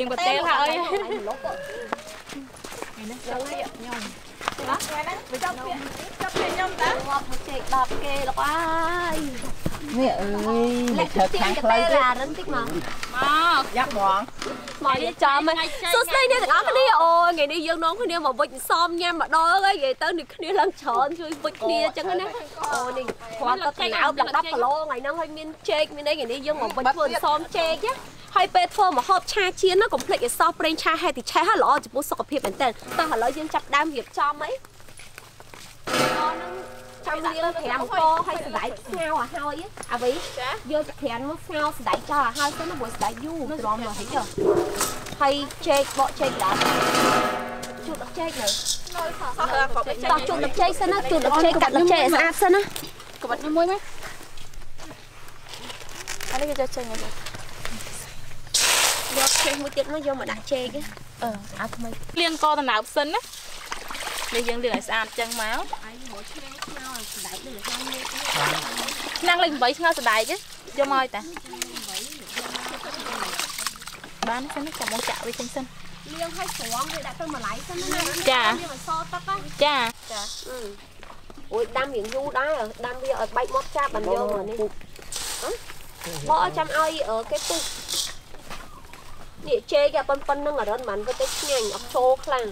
រៀងប្រទេសហើយលុបនេះចូលទៀតខ្ញុំណាថ្ងៃហ្នឹងវាចាប់ទៀតចាប់ទៀតខ្ញុំតាងាប់មកជែក10គេលោកអើយនេះអើយលេខធ្វើខាងខ្លីទេអារិនតិចមកមកយ៉ាប់ហ្មងមកនិយាយចាំហ្នឹងសួស្ដីអ្នកទាំងអស់គ្នាអូយថ្ងៃនេះយើងនាំគ្នាមកវិចសមញ៉ាំម្ដងហើយនិយាយទៅនេះគ្នាឡើងច្រើនជួយវិចគ្នាអញ្ចឹងណាអូនេះគាត់ទៅថ្នោតឡើង10គីឡូថ្ងៃហ្នឹងហើយមានចេកមានអីថ្ងៃនេះយើងមកវិចធ្វើសមចេកណាហើយពេលធ្វើមកហូបឆាជៀនណាកុំភ្លេចឲ្យសោះប្រេងឆាហេតុតិឆេះហើយល្អចំពោះសុខភាពមែនតើតោះឥឡូវយើងចាប់ដើមរៀបចំអីអនឹង ចាំលាង5កហើយសណ្ដែកស្ងោរឲ្យហើយអាវីយកទៅក្រានមកស្ងោរសណ្ដែកចោលឲ្យហើយសិនណាព្រោះសណ្ដែកយូរទ្រាំមកហិចហើយចេកបកចេកដើមជូតទឹកចេកនៅសោះក៏ទៅតោះជូតទឹកចេកសិនណាជូតទឹកចេកកាត់ទឹកចេកឲ្យស្អាតសិនណាក្បាច់មួយមកអានេះគេចេះចេញហ្នឹងយកចេកមួយទៀតមកយកមកដាក់ចេកអឺអាថ្មីលាងកតំណើបសិនណានេះយើងលាងឲ្យស្អាតចឹងមកអញមក ឆ្ងាញ់ឆ្ងោសណ្ដែកលើខាងនេះឆ្នាំងលេខ8ឆ្ងល់សណ្ដែកយកមកឲ្យតាបានសិនចាំមកចាក់វាចេញសិនលាងឲ្យស្រងវាដាក់ទៅម្លៃសិនណាចាវាមិនសទឹកណាចាអូយដាំរៀងយូរដែរដាំវាឲ្យបែកមកចាប់បានយកមកនេះបកចាំឲ្យគេពុះនេះចេកអាប៉ុនប៉ុនហ្នឹងអរិនបានវាទៅឆ្ងាញ់អត់ចូលខ្លាំង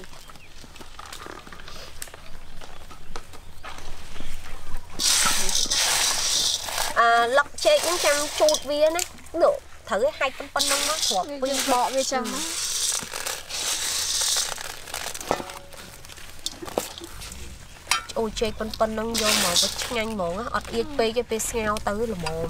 អាលឹកចេកហ្នឹងចាំជូតវាណានោះត្រូវឲ្យហាច់ប៉ុនប៉ុនហ្នឹងមកគ្រាប់ពីរបកវាចឹងអូចេកប៉ុនប៉ុនហ្នឹងយកមកវាឆ្ងាញ់ហ្មងអត់អៀចពេកទេពេលស្ងោទៅល្មម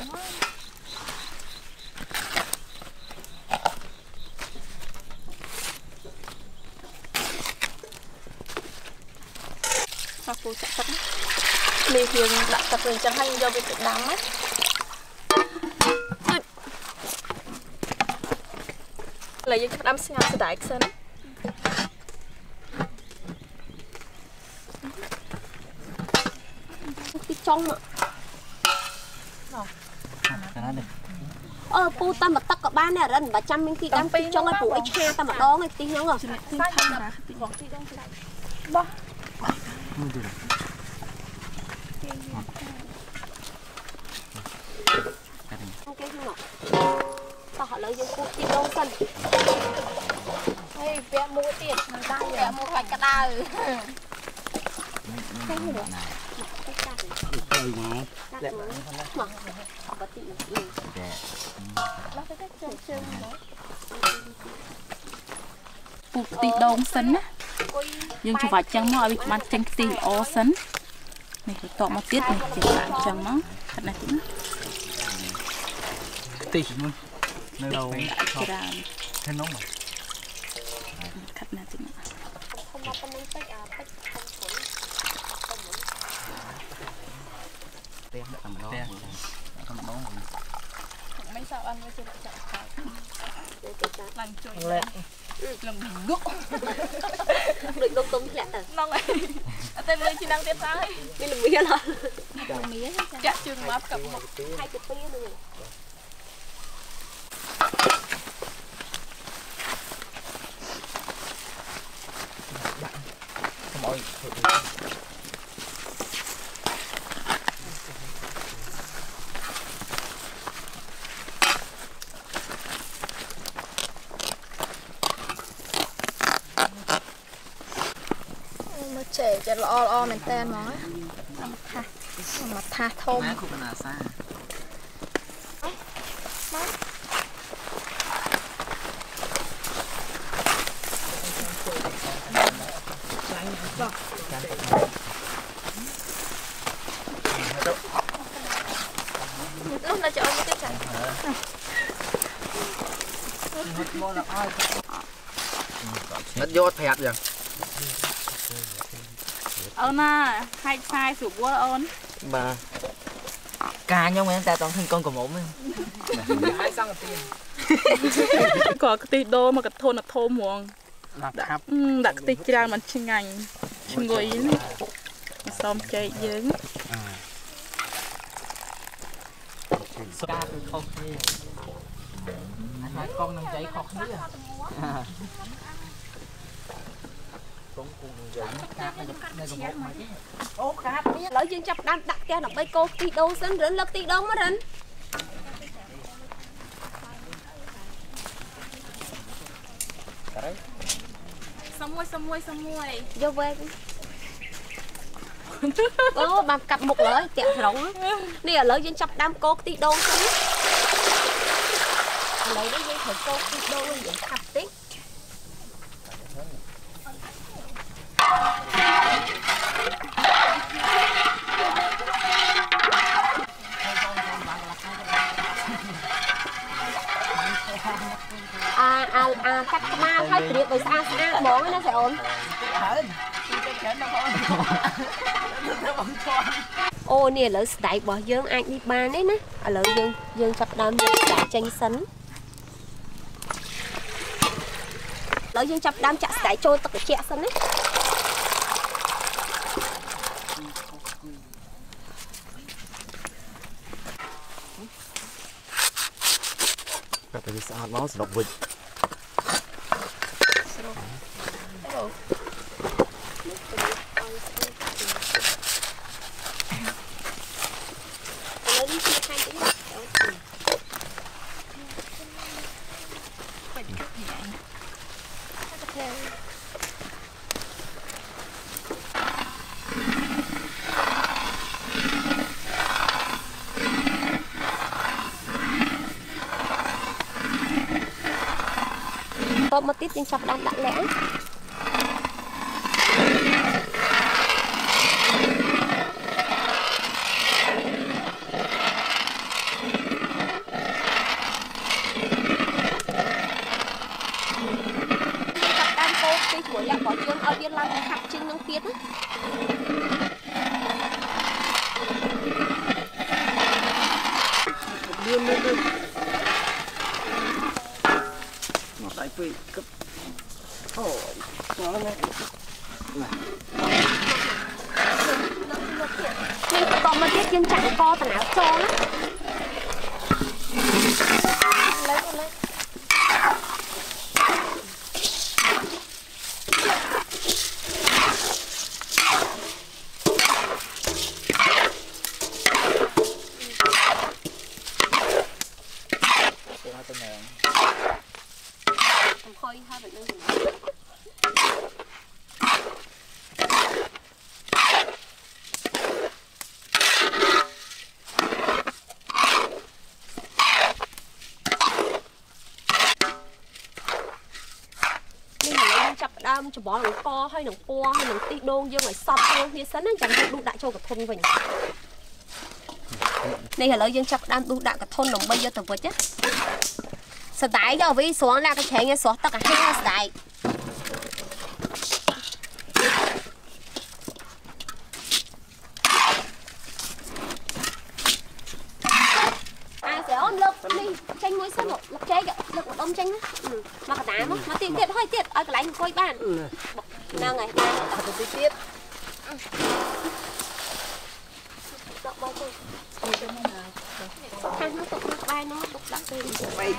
អស់ពូចាក់ទឹកនេះយើងដាក់ទឹកវាអញ្ចឹងហើយយកវាទៅដាំណាឥឡូវយើងដាំស្ងោរសណ្ដែកសិនទីចុងមក កាលណានេះ អឺ ពូតាមមកទឹកក៏បានដែររិនបើចាំមានទីដាំទីចុងឲ្យពូឲ្យឆាតែម្ដងឯទីហ្នឹងហ៎មួយទៀតគេហ្នឹងតោះឥឡូវយើងពូទីដងសិនហើយពាក់មួកទៀតមិនដែរពាក់មួកខ្លាច់ក្តៅទៅកាត់ទៅមកកា ត់មកមកបតិនេះតែពូខ្ទិះដូងសិនណាយើងច្របាច់ចឹងមកឲ្យវាបានចេញខ្ទិះល្អសិននេះទៅតមកទៀតនេះចេះដាក់ចឹងមកខាត់នេះទៀតណាតិចមួយនៅដល់ច្រើនខាងនោះខាត់ណាទៀតណា ខ្ញុំមកប៉ុណ្្នឹងតិចអាតិចខ្ញុំស្រួល ផ្ទះ ដាក់ម្ដងដាក់ម្ដងមិនសាប់អត់មកជួយដាក់ចាក់ខាត់ទៅទៅកាត់ឡើងជួយលែកលំងក់ដូចដុំទុំធ្លាក់ទៅនងអីអត់តែលើឆ្នាំងទៀតហើយមានល្មៀនហ៎ចាក់ជើងមកកាប់មកហើយទៅពីហ្នឹងកុំអោយធ្វើ មើលចេចិត្តល្អល្អ មែនតើហ្មងថាមកថាធំណាគុកណាសានោះនៅចោលមកទៀតចាអត់យកប្រាប់យ៉ាង អូនណាហែកខ្សែស្រួលវល់អូនបាទការខ្ញុំមែនតែតង់ឃើញកូនកំមុំហ្នឹងហើយសង្កទៀនក៏ខ្ទិះដូងមកកធនអត់ធំហ្មងដាក់ខាប់អឺដាក់ខ្ទិះច្រើនមិនឆ្ងាញ់ឈ្ងុយណាអសមចេកយើងស្កាគឺខុសគ្នាអាចហើយកងនឹងចៃខុសគ្នាក ងគង់នឹងចៃកាប់នៅនៅកំហុសមកអូកាប់នេះឥឡូវយើងចាប់ផ្ដើមដាក់ផ្ទះដើម្បីកូរខ្ទិះដូងសិនរិនលើកខ្ទិះដូងមករិនសមួយសមួយសមួយយកវែងអូបានកាត់មុខលើតាក់ស្រងនេះឥឡូវយើងចាប់ផ្ដើមកូរខ្ទិះដូងសិនឥឡូវនេះយើងត្រូវកូរខ្ទិះដូងយើងខាត់ ហើយព្រៀបឲ្យស្អាតស្អាតហ្មងណាស្រីអូនអូនេះឥឡូវស្ដែករបស់យើងអាចនេះបានទេណាឥឡូវយើងយើងចាប់ផ្ដើមយកស្ដែកចេញសិនឥឡូវយើងចាប់ផ្ដើមចាក់ស្ដែកចូលទឹកត្រជាក់សិនណាកាត់ទៅស្អាតមកស្រុកវិច ឥឡូវនេះជាខាញ់តិចតប មកទៀតយើងចាប់ផ្ដើមដាក់លក្ខ ដើមច្បល់អង្គហើយនឹងពណ៌ហើយនឹងខ្ទិះដូងយើងឲ្យសព្វចូលគ្នាសិនណាចាំយើងដួសដាក់ចូលកធុនវិញនេះឥឡូវយើងចាប់ផ្ដើមដួសដាក់កធុនដើម្បីយកទៅវិចណាសណ្ដែកយកវីស្រង់ដាក់កញ្ឆេងឲ្យស្រស់ទឹកអាហារសណ្ដែកអាស្រែអូនលើកនេះចេញមួយសិនមកលើកចេកលើកម្ដុំចេញណាមកកតាមកមកទៀតទៀតហើយទៀត ឲ្យកន្លែងអង្គុយបានហ្នឹងហើយបានដាក់ទៅទៀតដាក់បាយទៅខាងនោះទុកដាក់បាយនោះទុកដាក់ទៅបាយ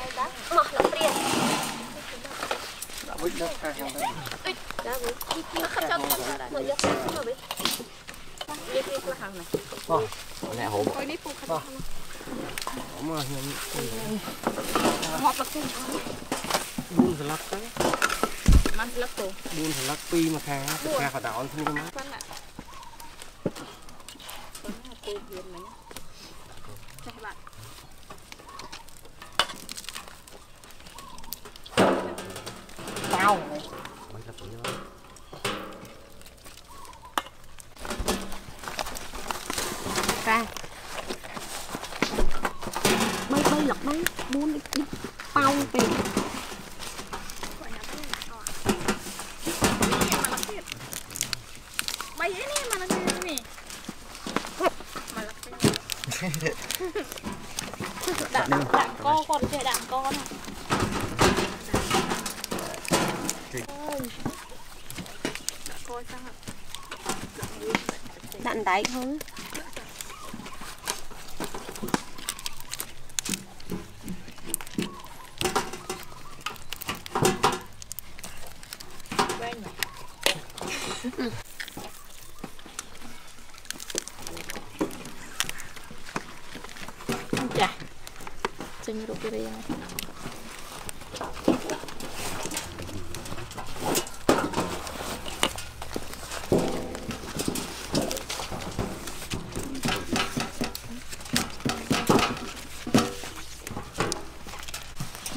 មកលោកព្រានដាក់វិចដល់ខាងហ្នឹងដាក់វិញទីទីខិតចូលមកយកទៅមកវិញនិយាយពីខាងនេះអ្នកហូបអុយនេះពូខាត់មកខ្ញុំមកប្រគំ4ស្លាប់ទៅ បានស្លឹកពូ4ស្លាប់2មកខាងទៅខាងកដោនគ្នាមកបានណាពូហ៊ានមិញចេះបាត់តោមិនទៅយកចាបីបីលឹកហ្នឹង4នេះប៉ោងពេក đạn đạn, đạn co con chơi đạn co này. Đạn đáy thôi. ណាដាក់ដែកហ្នឹងចាចេញរូបរាង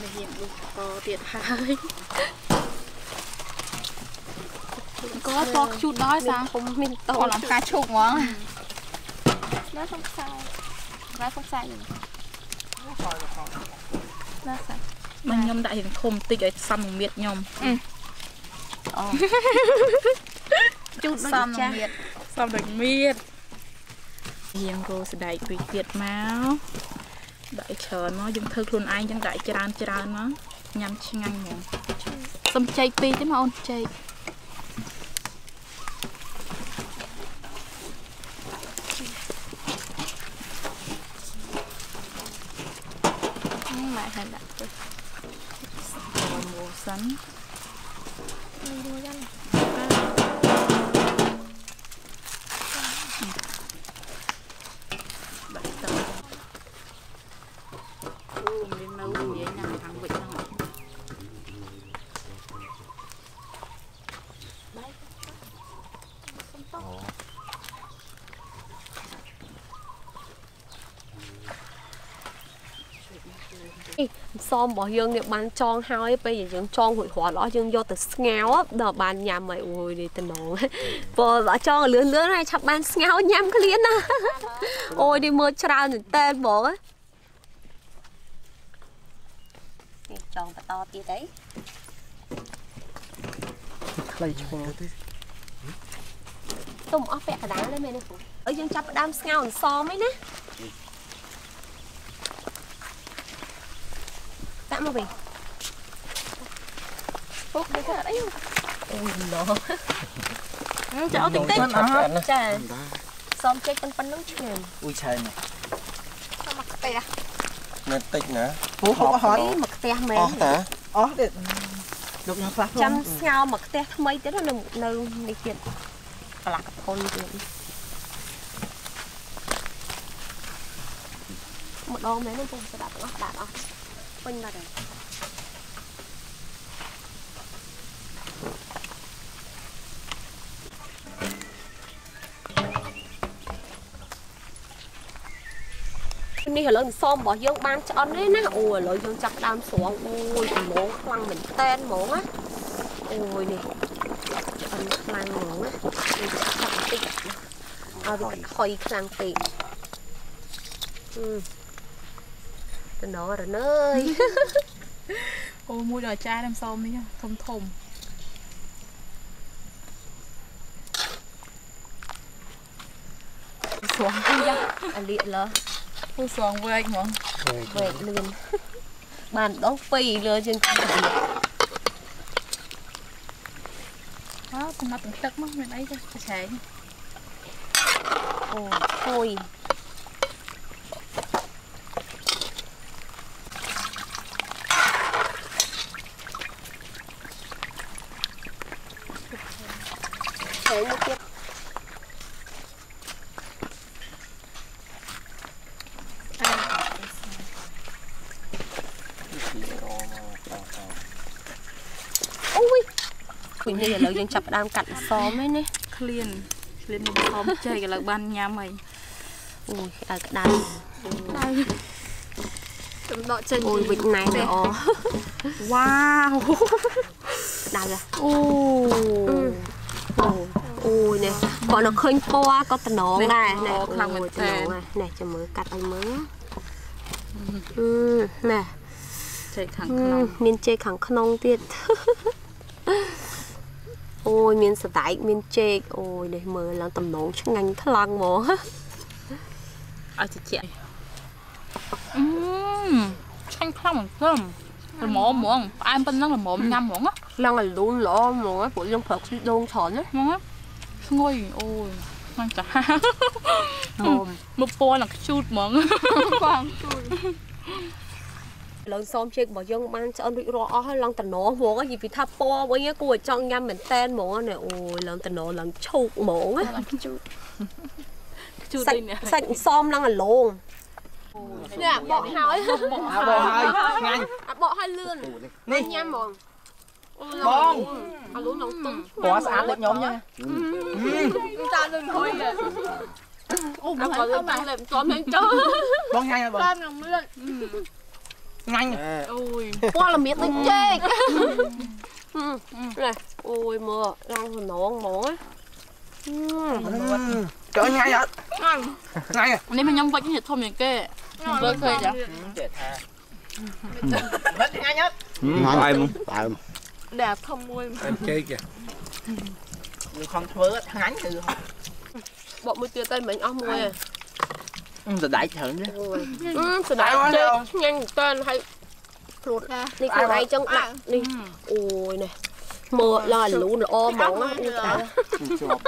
នេះយើងដុសកទៀតហើយកោតខ្ជូតដល់មាសានធំមានតូអចត់អង្ការឈូកហ្មងណាសុំខ្សែណាសុំខ្សែយើង ណាសាមកខ្ញុំដាក់រៀងធំតិចឲ្យសំនឹងមៀតខ្ញុំអូជូតសំដូចនឹងចាស់មៀតសំដូចមៀតរៀងរោស្ដែកពីទៀតមកដាក់ឲ្យច្រើនមកយើងធ្វើខ្លួនឯងចឹងដាក់ឲ្យច្រើនច្រើនមកញ៉ាំឆ្ងាញ់ហ្មងសុំចេកពីរទេមកអូនចេកម៉ែហើយដាក់ទៅមកសិនដាក់ទៅអូមាននៅនិយាយណាខាងវិចហ្នឹង សមរបស់យើងនេះបានចងហើយពេលយើងចងរួចរាល់អស់យើងយកទៅស្ងោរដល់បានញ៉ាំហើយអូយនេះតំណងព្រោះបើចងលឿនលឿនហើយឆាប់បានស្ងោរញ៉ាំឃ្លានណាអូយនេះមើលច្រើនមែនតើហ្មងនេះចងបន្តទៀតអីខ្លីឆ្វល់ទេទុំអស់ពាក់កណ្ដាលទេមែនទេគ្រូអើយយើងចាប់ផ្ដើមស្ងោរអន្សមឯណា ដាក់មកវិញពុកនេះអីអូយឡោចោលតិចតិចអត់ចាសមចេកប៉ុណ្ណឹងឆ្ងាញ់អ៊ុយឆែនមកផ្ទះនៅតិចណាហូហូអត់អីមកផ្ទះមែអនស់តាអស់ទៀតយកខ្ញុំខ្លះចាំស្ងោរមកផ្ទះថ្មីទៀតនៅនៅនេះទៀតកន្លះកផុនទៀតម្ដងមែនទេពុំស្ដាប់ទាំងអស់ដាក់អស់ ពេញបាត់ហើយនេះឥឡូវសមរបស់យើងបានឆ្អិនទេណាអូឥឡូវយើងចាប់ដើមស្រង់អូយដំងខ្លាំងមែនតែនហ្មងណាអូយនេះឆ្អិនខ្លាំងហ្មងណានេះចាប់បន្តិចឲ្យវាកថុយខ្លាំងពេកអឺ តំណរនើយអូមួយដល់ចាតាមសមនេះធំធំស្វងយ៉ាអាលៀកលើពូសងវែកហ្មងវែកលឿនបានដងពីរលើជាងគ្នាអើកំណត់ទឹកមកមានអីទៅឆែងអូហួយ ឆេងមួយទៀត អូយ ឃើញនេះឥឡូវយើងចាប់ផ្ដើមកាត់អន្សមហើយណាឃ្លានឃ្លាននឹងខំចេកឥឡូវបានញ៉ាំហើយអូយក្តៅក្តៅដៅចំដកចេញអូយវិចណែនល្អវ៉ាវក្តៅហ៎អូអូអូយនេះគាត់នៅឃើញពណ៌ក៏តំណងដែរនេះពណ៌ខ្លាំងមែនទែននេះចាំមើលកាត់ឲ្យមើលអឺណែចេកខាងអឺក្នុងមានចេកខាងក្នុងទៀត អូយមានសដែកមានចេកអូយនេះមើលឡើងតំណងឆ្ងាញ់ខ្លាំងហ្មងឲ្យត្រជាក់អឺឆ្ងាញ់ខ្លាំងមែនទែនល្មមហ្មងផ្អែមប៉ុណ្ណឹងល្មមញ៉ាំហ្មងណាឡើងឲ្យលូនល្អហ្មងព្រោះយើងប្រើខ្ទិះដូងច្រើនណាហ្មងណាស្ងុយអូយមិនចាស់មុំមកពណ៌ឡើងខ្ជូតហ្មងបង ឡើងសមជែករបស់យើងបានឆ្អិនរួចរាល់អស់ហើយឡើងតំណហ្មងនិយាយពីថាពណ៌វិញគួរឲ្យចង់ញ៉ាំមែនតែនហ្មងណាអូយឡើងតំណឡើងឈូកហ្មងណាឡើងខ្ជូតខ្ជូតសាច់ទេនេះសាច់សមឡើងអាឡងនេះបកហើយអាបងហើយឆ្ងាញ់អាបកហើយលឿននេះញ៉ាំហ្មងបងអាលូនឡើងទុំពណ៌ស្អាតដូចខ្ញុំចឹងចាលឿនហុយអូមកហើយតាំងលេបចំហ្នឹងចូលបងញ៉ាំហើយបងតាមនឹងលឿន ឆ្ងាញ់អូយពណ៌ល្មៀតដូចជែកនេះអូយមើលឡើងសំណងហ្មងណាចូលញ៉ាំអត់ឆ្ងាញ់នេះមកខ្ញុំវិចនេះធំជាងគេលើឃើញចាចេះថាមិ ស់មួយសដាច់ច្រើនទេអូយអឺស្ដាយជែកឆ្ងាញ់តើហើយខ្លួននេះខ្លួនឯងចឹងដាក់នេះអូយនេះមើលឡើងអាលូនល្អហ្មងណានេះស្ដាយជាប់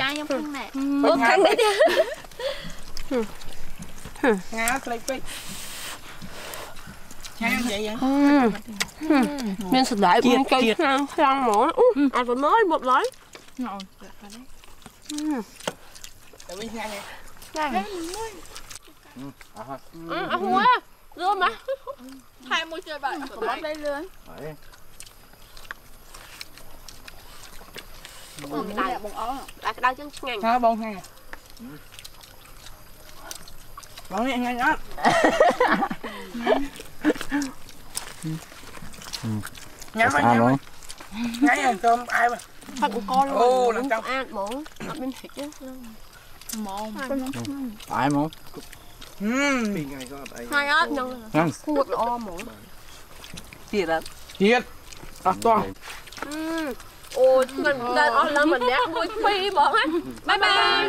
ចាខ្ញុំផងណែអូខាងនេះទៀតឆ្ងាញ់ស្លេកពេកឆ្ងាញ់និយាយយ៉ាងមានស្ដាយមានកៃខ្លាំងខ្លាំងហ្មងអ៊ូអាចប៉ុណ្ណឹងមកឡើយអូយតែវិញឆ្ងាញ់ អស់មួយរួមមកថែមមួយទៀតបាទកំបោះដៃលឿនក្តៅបងអស់ក្តៅចឹងឆ្ងាញ់ហៅបងឆ្ងាញ់បងនេះឆ្ងាញ់អត់ញ៉ាំស្អាតញ៉ាំហ្មងឆ្ងាញ់ហើយចូលផ្អែមផឹកអង្គលអូអូឡើងឡើងចង់ស្អាតហ្មងអត់មានហិចទេហ្មងផ្អែមហ្មងហឹមពីថ្ងៃក៏អត់អីហើយអត់ញ៉ាំញ៉ាំស្ងួតល្អហ្មងទៀតអត់ទៀតអត់តោះអូឆ្ងាញ់ដល់អស់ឡើងម្នាក់មួយពីរហ្មងណាបាយបាយ